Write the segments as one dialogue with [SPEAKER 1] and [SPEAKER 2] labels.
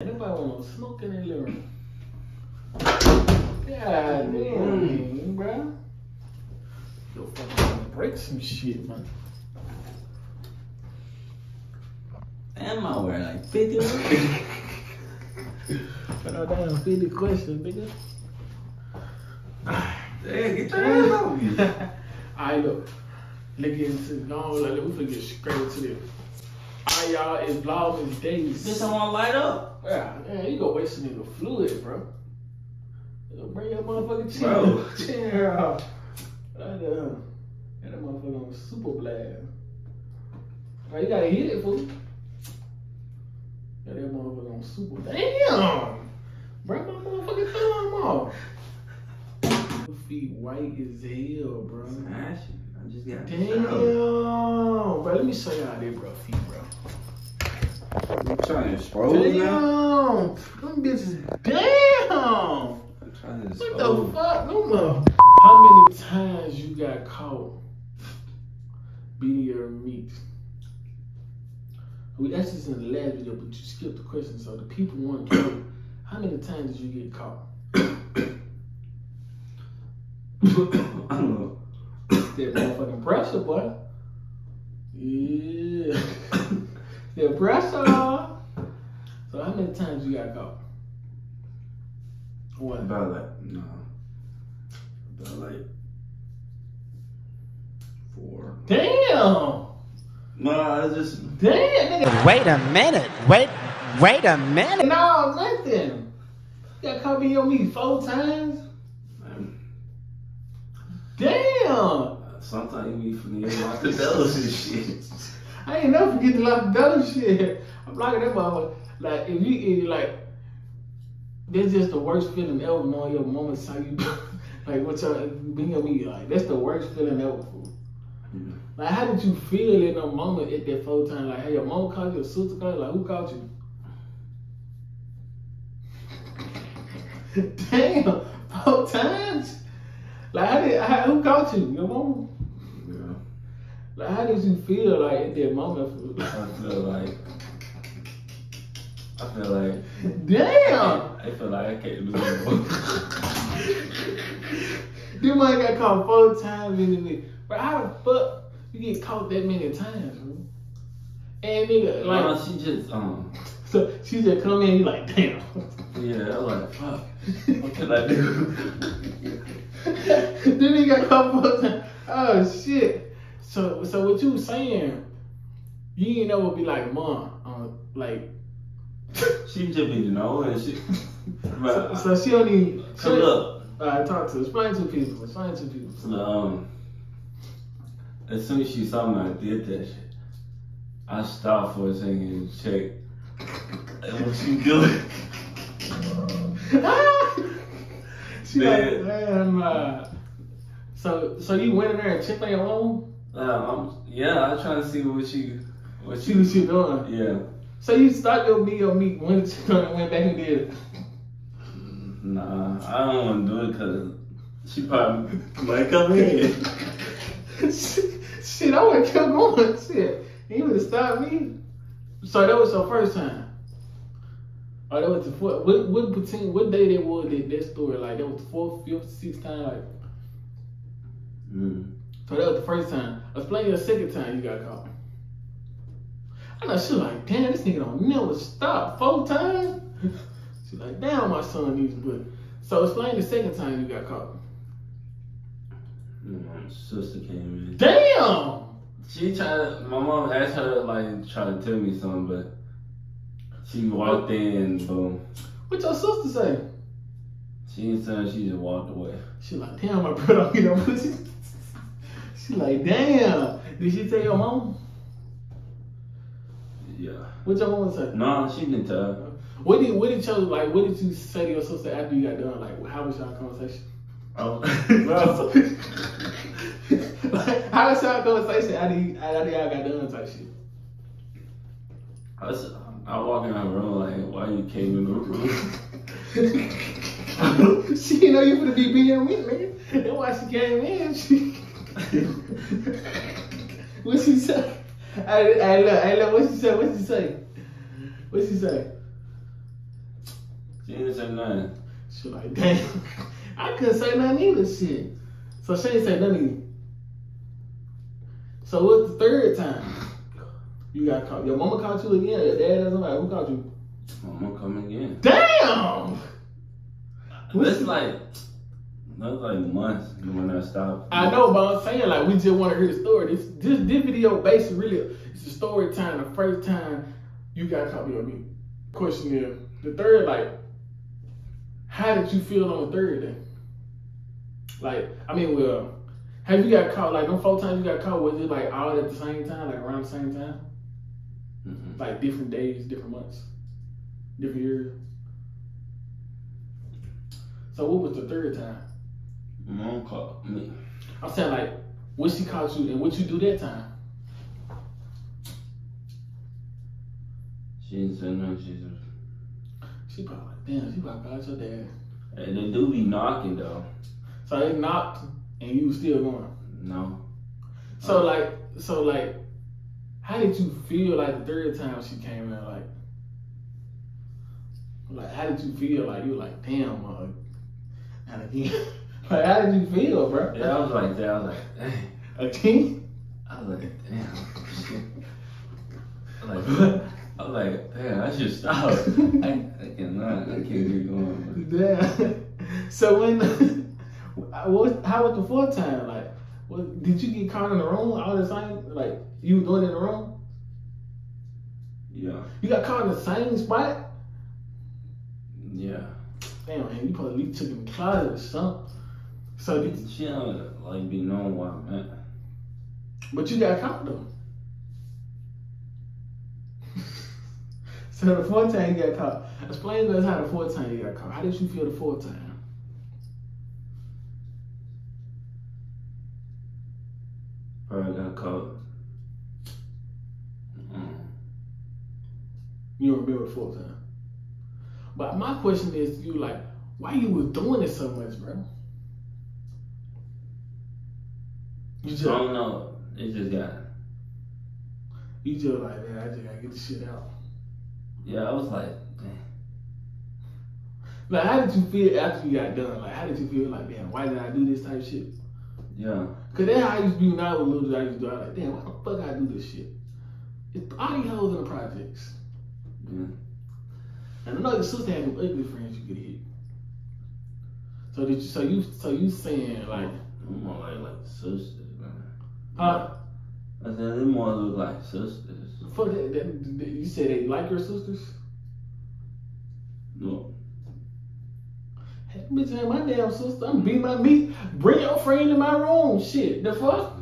[SPEAKER 1] Anybody want no smoke in living room? Mm. God damn, bro. Yo, fucking break some shit, man.
[SPEAKER 2] Am I wearing like 50?
[SPEAKER 1] But no damn 50 question, nigga.
[SPEAKER 2] Damn, get your hands off me.
[SPEAKER 1] Alright, look. Get no, like, we finna get straight into this. Alright, y'all, it's Vlogmas Days.
[SPEAKER 2] Bitch, I wanna light up.
[SPEAKER 1] Yeah, man, you gonna waste a nigga fluid, bro. You gonna Bring your motherfucking chin.
[SPEAKER 2] Bro.
[SPEAKER 1] Chin out. Right there. And that motherfucker on super blast. Right, you gotta hit it, fool. Got that motherfucker on super. Damn! Bring my motherfucking thumb off. Your feet white as hell, bro.
[SPEAKER 2] Smashing. I just got
[SPEAKER 1] Damn! Bro, let me show y'all this, bro. Feet, bro.
[SPEAKER 2] I'm trying to expose now.
[SPEAKER 1] Damn! Them bitches. Damn!
[SPEAKER 2] I'm trying to
[SPEAKER 1] What the fuck? No. How many times you got caught beating your meat? We asked this in the last video, but you skipped the question, so the people want to know how many times did you get caught?
[SPEAKER 2] I don't know.
[SPEAKER 1] That motherfucking pressure, boy. Yeah. that pressure. So how many times you got caught? One.
[SPEAKER 2] About like, no. About like four.
[SPEAKER 1] Damn.
[SPEAKER 2] No, I just.
[SPEAKER 1] Damn, nigga.
[SPEAKER 3] Wait a minute. Wait, wait a minute.
[SPEAKER 1] No, nothing. You got caught being your meat four times? Damn.
[SPEAKER 2] sometimes you be forgetting like the dollars and shit.
[SPEAKER 1] I ain't never forget to lock the door shit. I'm locking that motherfucker. Like, if you, like, that's just the worst feeling ever knowing your moments how you, like, what y'all, being your meat. Like, that's the worst feeling ever.
[SPEAKER 2] Yeah.
[SPEAKER 1] Like, how did you feel in a moment at that four time? Like, hey, your mom called you, your sister called you? Like, who called you? Damn, four times? Like, how did, how, who called you? Your mom?
[SPEAKER 2] Yeah.
[SPEAKER 1] Like, how did you feel, like, at that moment?
[SPEAKER 2] I feel like. I feel like.
[SPEAKER 1] Damn!
[SPEAKER 2] I feel like I can't do it anymore.
[SPEAKER 1] This man got caught four times in the week. But how the fuck you get caught that many times, bro? And nigga, like,
[SPEAKER 2] no, she just um.
[SPEAKER 1] so she just come in, you like, damn.
[SPEAKER 2] Yeah, I was like, fuck. What can I do?
[SPEAKER 1] then he got caught four times. Oh shit. So, so what you saying? You ain't never be like, mom, um, like.
[SPEAKER 2] She just be know and shit.
[SPEAKER 1] so,
[SPEAKER 2] But
[SPEAKER 1] so she don't she
[SPEAKER 2] so
[SPEAKER 1] don't-
[SPEAKER 2] look,
[SPEAKER 1] Alright, talk to. Explain to people. Explain to people.
[SPEAKER 2] so, um, as soon as she saw me, I did that shit. I stopped for a second and checked. What she doing?
[SPEAKER 1] she like, damn. Uh, so, so you went in there and checked on your own?
[SPEAKER 2] Um, I'm, yeah, I was trying to see what she, what
[SPEAKER 1] See
[SPEAKER 2] she,
[SPEAKER 1] what she doing?
[SPEAKER 2] yeah.
[SPEAKER 1] So you stopped your meat, your meat, went to check on it, went back and did it.
[SPEAKER 2] Nah, I don't want to do it because she probably might come in.
[SPEAKER 1] Shit, I would have kept going. Shit, you would have stopped me. So that was your first time. Oh, that was the fourth. What what between what day that was that, that story? Like that was the fourth, fifth, sixth time. Like
[SPEAKER 2] Mm.
[SPEAKER 1] so that was the first time. Explain your second time you got caught. I know she like, damn, this nigga don't never stop. Four times. she like, damn, my son needs a book. So explain the second time you got caught.
[SPEAKER 2] My sister came in.
[SPEAKER 1] Damn.
[SPEAKER 2] She tried to, my mom asked her to like try to tell me something, but she walked in and boom.
[SPEAKER 1] What your sister say?
[SPEAKER 2] She didn't say she just walked away.
[SPEAKER 1] She like, damn, my brother don't get no pussy. she like, damn. Did she tell your mom? What your mom say?
[SPEAKER 2] No, she didn't tell.
[SPEAKER 1] What did what did you like? What did you say to your sister after you got done? Like, how was y'all conversation?
[SPEAKER 2] Oh.
[SPEAKER 1] like, how was y'all conversation after, you, after y'all got done type shit?
[SPEAKER 2] I, was, I walk in her room like, why you came in the room?
[SPEAKER 1] she didn't know you would be being with me. That's why she came in. She... what she say? Hey, hey, look, hey, look, what she say? What she say? What she say?
[SPEAKER 2] She didn't say nothing.
[SPEAKER 1] She like, damn. I couldn't say nothing either. Shit. So she ain't say nothing. Either. So what's the third time? You got caught. Your mama caught you again. Your dad doesn't matter. Who caught you?
[SPEAKER 2] Mama come again.
[SPEAKER 1] Damn.
[SPEAKER 2] That's like that's like months when I stopped.
[SPEAKER 1] I know, but I'm saying like we just want to hear the story. This this, this video basically really it's the story time. The first time you got caught on me. Question is the third like, how did you feel on the third day? Like I mean, well, have you got caught like them four times you got caught? Was it like all at the same time, like around the same time,
[SPEAKER 2] Mm-mm.
[SPEAKER 1] like different days, different months, different years? So what was the third time?
[SPEAKER 2] Mom called me.
[SPEAKER 1] I'm saying like, what she caught you and what you do that time?
[SPEAKER 2] She didn't say nothing. She just
[SPEAKER 1] She probably like, damn, she probably caught your dad.
[SPEAKER 2] hey, they do be knocking though.
[SPEAKER 1] So they knocked and you was still going.
[SPEAKER 2] No.
[SPEAKER 1] So like, so like, how did you feel like the third time she came in? Like, like how did you feel? Like you were like, damn, uh, and again, like how did you feel, bro?
[SPEAKER 2] Yeah, I was like that. I was like, dang.
[SPEAKER 1] Again?
[SPEAKER 2] I was like, damn. I was like, I was like, damn, I should stop. I, I cannot. I can't keep going.
[SPEAKER 1] Damn. So when, what? How was the fourth time? Like, what, did you get caught in the room all the same? Like you were doing it in the room?
[SPEAKER 2] Yeah.
[SPEAKER 1] You got caught in the same spot?
[SPEAKER 2] Yeah.
[SPEAKER 1] Damn, man, you probably took in the closet or something. So, did,
[SPEAKER 2] She don't like be knowing where I'm at.
[SPEAKER 1] but you got caught though. so the fourth time you got caught. Explain to us how the fourth time you got caught. How did you feel the fourth time?
[SPEAKER 2] Probably got caught. Mm.
[SPEAKER 1] You don't remember the fourth time. But my question is to you, like, why you was doing it so much, bro? You
[SPEAKER 2] I don't know. It just got.
[SPEAKER 1] you just like, man, I just gotta get the shit out.
[SPEAKER 2] Yeah, I was like, damn.
[SPEAKER 1] Like, how did you feel after you got done? Like, how did you feel? Like, damn, why did I do this type of shit?
[SPEAKER 2] Yeah.
[SPEAKER 1] Cause that's how I used to be when I was little. I used to do. I was like, damn, why the fuck I do this shit? It's all these hoes in the projects.
[SPEAKER 2] Yeah.
[SPEAKER 1] And I know your sister had them ugly friends you could hit. So did you? So you? So you saying like,
[SPEAKER 2] I'm more like like sisters, man.
[SPEAKER 1] Huh?
[SPEAKER 2] I said they more look like sisters.
[SPEAKER 1] Fuck that, that, that- You said they like your sisters?
[SPEAKER 2] No.
[SPEAKER 1] Hey, bitch, ain't my damn sister. I'm beating my meat. Bring your friend in my room. Shit, the fuck?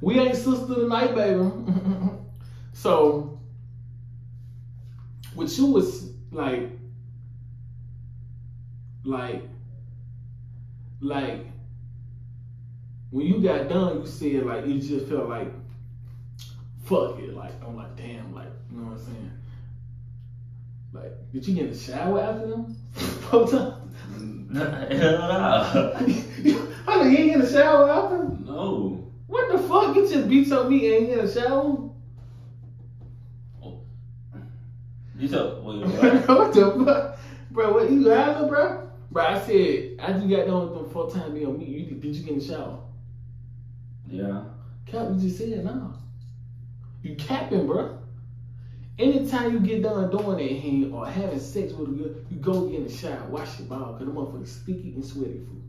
[SPEAKER 1] We ain't sister tonight, baby. so, what you was like, like, like, when you got done, you said like it just felt like, fuck it. Like I'm like, damn, like you know what I'm saying? Like, did you get in the shower after them? Both times?
[SPEAKER 2] Hell no.
[SPEAKER 1] Did you ain't in the shower after?
[SPEAKER 2] No.
[SPEAKER 1] What the fuck? You just beat your meat and ain't in the shower? Oh.
[SPEAKER 2] You said, wait, what?
[SPEAKER 1] what the fuck? Bro, what you having, bro? Bro, I said, after you got done with them full time being on meat, you, did you get in the shower?
[SPEAKER 2] Yeah.
[SPEAKER 1] Cap, you just said no. You capping, bro. Anytime you get done doing that hand or having sex with a girl, you go get in the shower, wash your ball, cause the motherfucker sticky and sweaty food.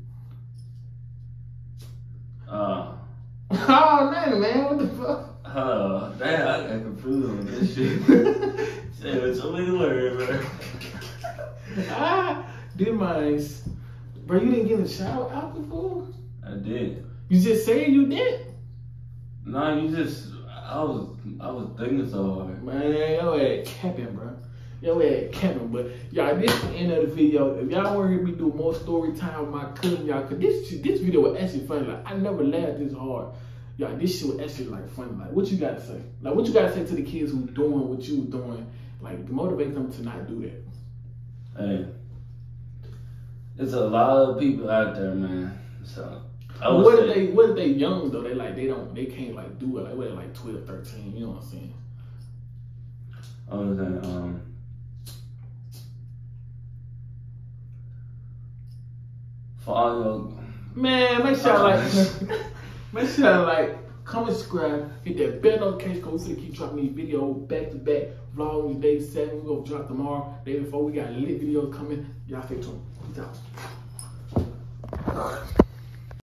[SPEAKER 2] Uh,
[SPEAKER 1] oh man, man, what the fuck?
[SPEAKER 2] uh, damn, I got confused on this shit. Say it so many words, bro.
[SPEAKER 1] ah, did mine's. Bro, you didn't get in the shower after food?
[SPEAKER 2] I did.
[SPEAKER 1] You just said you did?
[SPEAKER 2] No, you just, I was, I was thinking so hard.
[SPEAKER 1] Man, yo at capping, bro. Yo at capping, but y'all, this is the end of the video. If y'all want to hear me do more story time with my cousin, y'all, cause this this video was actually funny. Like I never laughed this hard. Y'all, this shit was actually like funny. Like, what you gotta say? Like, what you gotta say to the kids who doing what you doing? Like, motivate them to not do that.
[SPEAKER 2] Hey, there's a lot of people out there, man. So,
[SPEAKER 1] what if they what if they young though? They like they don't they can't like do it like what like 12, 13, you know what I'm saying?
[SPEAKER 2] I was saying, um, For all your
[SPEAKER 1] Man, make sure I like, make sure I like, comment, subscribe, hit that bell notification so to keep dropping these videos back to back. Vlog day seven, we gonna drop tomorrow. Day before, we got lit videos coming. Y'all stay tuned. Peace out.